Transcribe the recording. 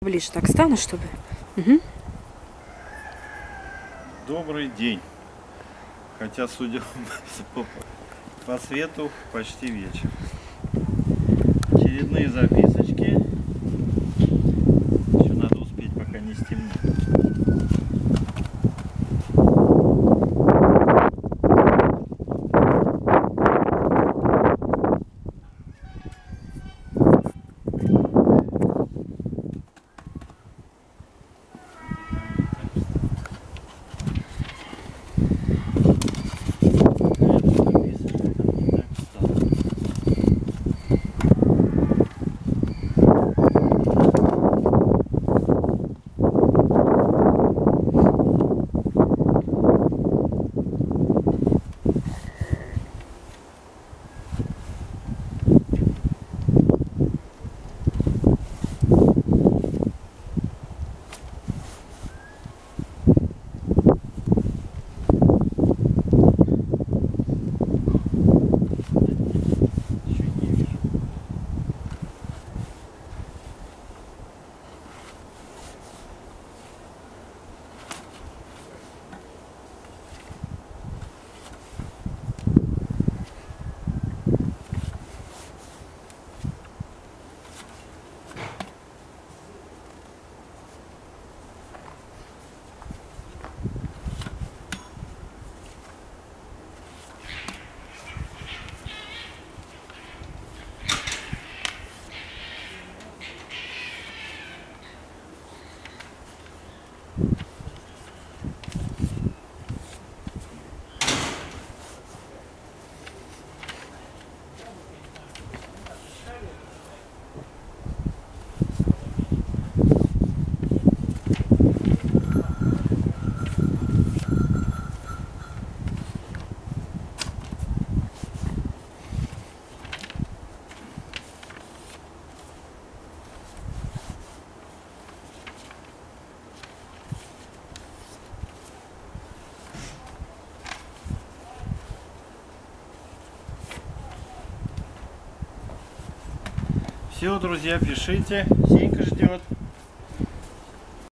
Ближе так стану, чтобы... Мгм. Добрый день. Хотя, судя по, по свету, почти вечер. Очередные записочки. Все, друзья, пишите. Сенька ждет.